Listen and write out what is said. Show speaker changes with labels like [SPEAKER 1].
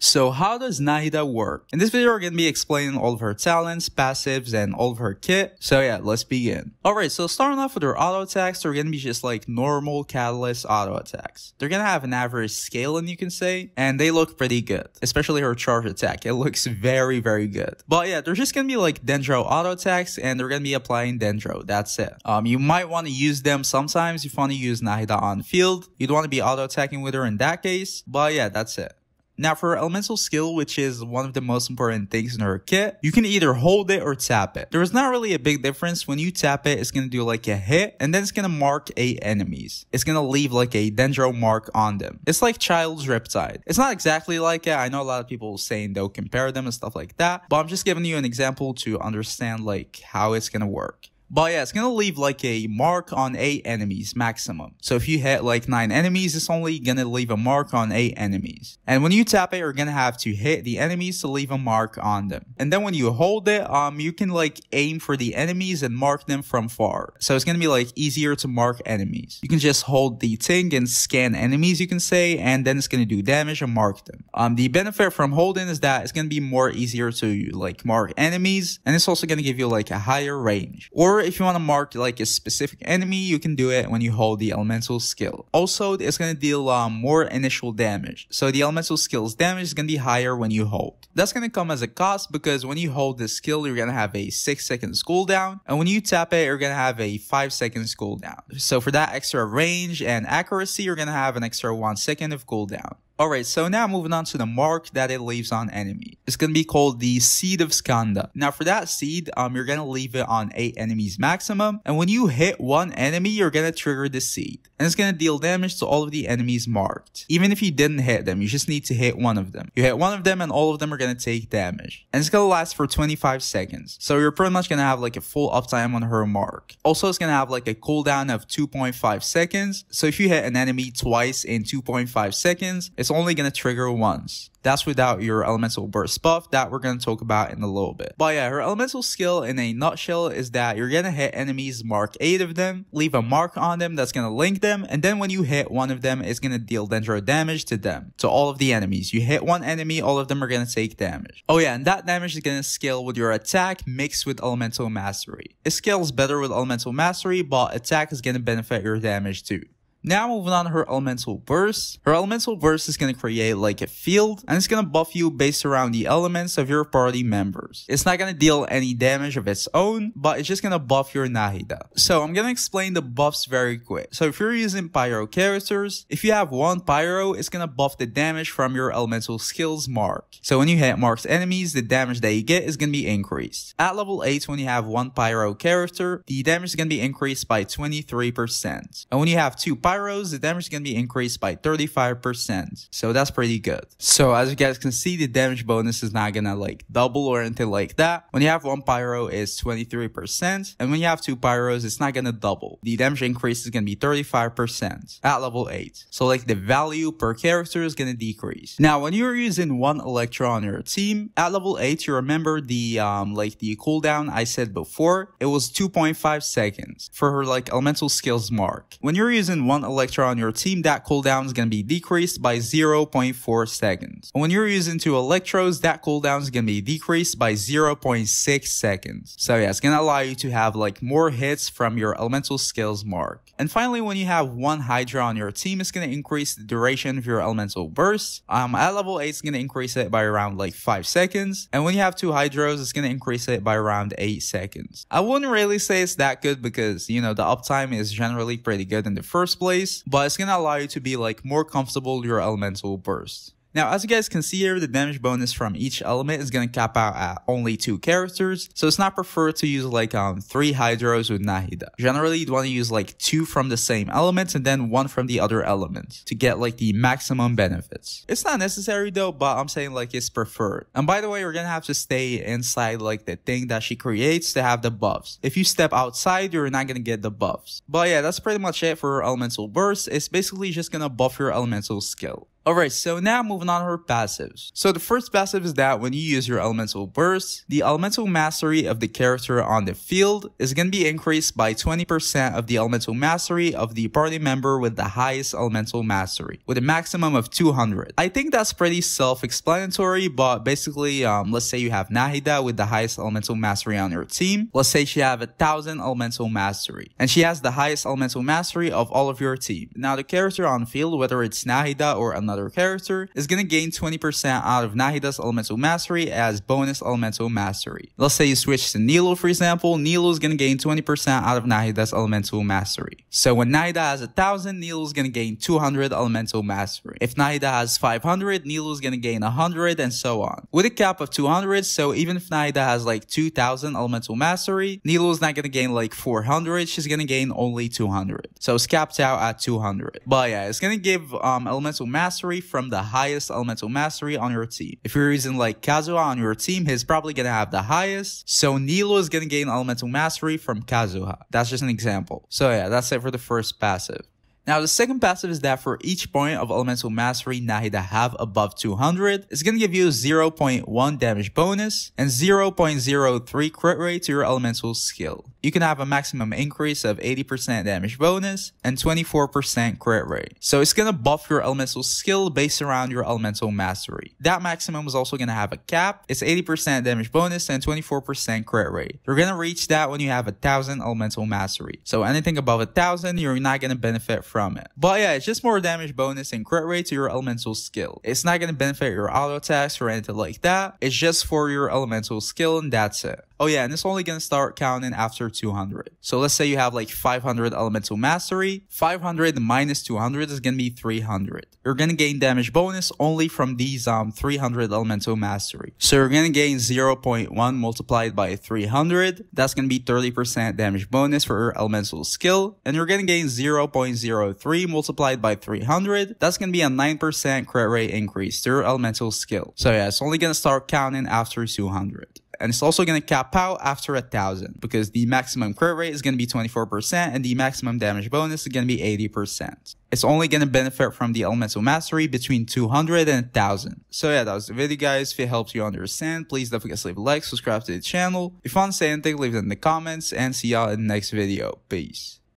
[SPEAKER 1] So how does Nahida work? In this video, we're going to be explaining all of her talents, passives, and all of her kit. So yeah, let's begin. Alright, so starting off with her auto attacks, they're going to be just like normal Catalyst auto attacks. They're going to have an average scaling, you can say, and they look pretty good. Especially her charge attack. It looks very, very good. But yeah, they're just going to be like Dendro auto attacks, and they're going to be applying Dendro. That's it. Um, You might want to use them sometimes if you want to use Nahida on field. You'd want to be auto attacking with her in that case. But yeah, that's it. Now for her elemental skill, which is one of the most important things in her kit, you can either hold it or tap it. There is not really a big difference. When you tap it, it's gonna do like a hit and then it's gonna mark eight enemies. It's gonna leave like a dendro mark on them. It's like Childe's Riptide. It's not exactly like it. I know a lot of people saying they'll compare them and stuff like that, but I'm just giving you an example to understand like how it's gonna work. But yeah, it's gonna leave like a mark on 8 enemies maximum. So if you hit like 9 enemies, it's only gonna leave a mark on 8 enemies. And when you tap it, you're gonna have to hit the enemies to leave a mark on them. And then when you hold it, um, you can like aim for the enemies and mark them from far. So it's gonna be like easier to mark enemies. You can just hold the thing and scan enemies, you can say, and then it's gonna do damage and mark them. Um, the benefit from holding is that it's gonna be more easier to like mark enemies, and it's also gonna give you like a higher range. Or if you want to mark like a specific enemy, you can do it when you hold the elemental skill. Also, it's going to deal um, more initial damage. So the elemental skill's damage is going to be higher when you hold. That's going to come as a cost because when you hold the skill, you're going to have a 6 seconds cooldown. And when you tap it, you're going to have a 5 seconds cooldown. So for that extra range and accuracy, you're going to have an extra 1 second of cooldown. Alright, so now moving on to the mark that it leaves on enemy. It's gonna be called the Seed of Skanda. Now for that seed, um, you're gonna leave it on 8 enemies maximum, and when you hit one enemy, you're gonna trigger the seed. And it's gonna deal damage to all of the enemies marked. Even if you didn't hit them, you just need to hit one of them. You hit one of them and all of them are gonna take damage. And it's gonna last for 25 seconds. So you're pretty much gonna have like a full uptime on her mark. Also, it's gonna have like a cooldown of 2.5 seconds. So if you hit an enemy twice in 2.5 seconds, it's it's only going to trigger once. That's without your elemental burst buff that we're going to talk about in a little bit. But yeah, her elemental skill in a nutshell is that you're going to hit enemies, mark 8 of them, leave a mark on them that's going to link them, and then when you hit one of them, it's going to deal dendro damage to them, to all of the enemies. You hit one enemy, all of them are going to take damage. Oh yeah, and that damage is going to scale with your attack mixed with elemental mastery. It scales better with elemental mastery, but attack is going to benefit your damage too. Now moving on to her elemental burst. Her elemental burst is going to create like a field and it's going to buff you based around the elements of your party members. It's not going to deal any damage of its own, but it's just going to buff your Nahida. So I'm going to explain the buffs very quick. So if you're using pyro characters, if you have one pyro, it's going to buff the damage from your elemental skills mark. So when you hit marked enemies, the damage that you get is going to be increased. At level 8, when you have one pyro character, the damage is going to be increased by 23%. And when you have two pyros, the damage is going to be increased by 35%. So that's pretty good. So as you guys can see, the damage bonus is not going to like double or anything like that. When you have one pyro, it's 23%. And when you have two pyros, it's not going to double. The damage increase is going to be 35% at level 8. So like the value per character is going to decrease. Now, when you're using one Electro on your team, at level 8, you remember the, um, like the cooldown I said before, it was 2.5 seconds for her like elemental skills mark. When you're using one Electro on your team, that cooldown is going to be decreased by 0.4 seconds. When you're using two Electros, that cooldown is going to be decreased by 0.6 seconds. So yeah, it's going to allow you to have like more hits from your elemental skills mark. And finally, when you have one Hydro on your team, it's going to increase the duration of your elemental burst. Um, at level 8, it's going to increase it by around like 5 seconds. And when you have two Hydros, it's going to increase it by around 8 seconds. I wouldn't really say it's that good because, you know, the uptime is generally pretty good in the first place, but it's to allow you to be like more comfortable your elemental burst. Now, as you guys can see here, the damage bonus from each element is going to cap out at only two characters, so it's not preferred to use like um three Hydros with Nahida. Generally, you'd want to use like two from the same element and then one from the other element to get like the maximum benefits. It's not necessary though, but I'm saying like it's preferred. And by the way, you're going to have to stay inside like the thing that she creates to have the buffs. If you step outside, you're not going to get the buffs. But yeah, that's pretty much it for elemental burst. It's basically just going to buff your elemental skill. Alright, so now moving on to her passives. So the first passive is that when you use your elemental burst, the elemental mastery of the character on the field is going to be increased by 20% of the elemental mastery of the party member with the highest elemental mastery, with a maximum of 200. I think that's pretty self-explanatory, but basically, um, let's say you have Nahida with the highest elemental mastery on your team. Let's say she have a thousand elemental mastery, and she has the highest elemental mastery of all of your team. Now the character on field, whether it's Nahida or another character, is gonna gain 20% out of Nahida's elemental mastery as bonus elemental mastery. Let's say you switch to Nilou for example, Nilou is gonna gain 20% out of Nahida's elemental mastery. So when Nahida has a thousand, Nilou is gonna gain 200 elemental mastery. If Nahida has 500, Nilou is gonna gain 100 and so on. With a cap of 200, so even if Nahida has like 2000 elemental mastery, Nilou is not gonna gain like 400, she's gonna gain only 200. So it's capped out at 200. But yeah, it's gonna give um, elemental mastery from the highest elemental mastery on your team. If you're using like Kazuha on your team, he's probably gonna have the highest. So Nilou is gonna gain elemental mastery from Kazuha. That's just an example. So yeah, that's it for the first passive. Now, the second passive is that for each point of elemental mastery Nahida have above 200, it's gonna give you 0.1 damage bonus and 0.03 crit rate to your elemental skill. You can have a maximum increase of 80% damage bonus and 24% crit rate. So it's gonna buff your elemental skill based around your elemental mastery. That maximum is also gonna have a cap. It's 80% damage bonus and 24% crit rate. You're gonna reach that when you have a thousand elemental mastery. So anything above a thousand, you're not gonna benefit from from it. But yeah, it's just more damage bonus and crit rate to your elemental skill. It's not going to benefit your auto attacks or anything like that. It's just for your elemental skill and that's it. Oh yeah, and it's only gonna start counting after 200. So let's say you have like 500 elemental mastery. 500 minus 200 is gonna be 300. You're gonna gain damage bonus only from these um 300 elemental mastery. So you're gonna gain 0.1 multiplied by 300. That's gonna be 30% damage bonus for your elemental skill. And you're gonna gain 0.03 multiplied by 300. That's gonna be a 9% crit rate increase to your elemental skill. So yeah, it's only gonna start counting after 200 and it's also going to cap out after a thousand because the maximum crit rate is going to be 24% and the maximum damage bonus is going to be 80%. It's only going to benefit from the elemental mastery between 200 and 1000. So yeah, that was the video guys. If it helps you understand, please don't forget to leave a like, subscribe to the channel. If you want to say anything, leave it in the comments and see y'all in the next video. Peace.